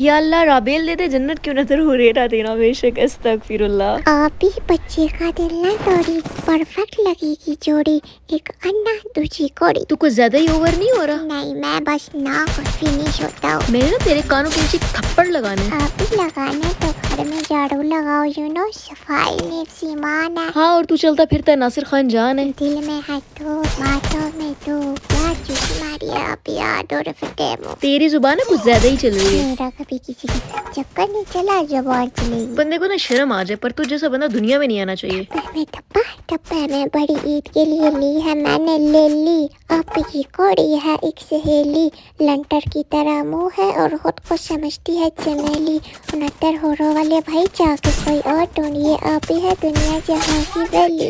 या अल्लाह राबेल दे दे जन्नत क्यों नज़र हो रेटा देना बेशक अस्तगफिरुल्लाह। आप ही बच्चे का दिल ना तोड़ी परफेक्ट लगेगी जोड़ी एक अन्ना दूसरी कोड़ी। तू कुछ ज़्यादा ही ओवर नहीं हो रहा? नहीं मैं बस ना फिनिश होता हूँ। मैंने ना तेरे कानों के नीचे थप्पड़ लगाने। आप ही लगाने तो घर में झाड़ू लगाओ यू नो सफ़ाई में सीमान है। हाँ और तू चलता फिरता नासिर खान जान है। दिल में है तो तेरी ज़ुबान है कुछ ज़्यादा ही चल रही है। मेरा कभी किसी के चक्कर नहीं चला जबान चलेगी। बंदे को ना शर्म आ जाए पर तू जैसा बंदा दुनिया में नहीं आना चाहिए। में थप्पा थप्पा बड़ी ईद के लिए ली है मैंने ले ली। आप की कोड़ी है एक सहेली लंटर की तरह मुँह है और खुद को समझती है चमेली। उनहत्तर होरो वाले भाई जाके कोई और ढूंढिए आप ही है दुनिया जहाँ की वैली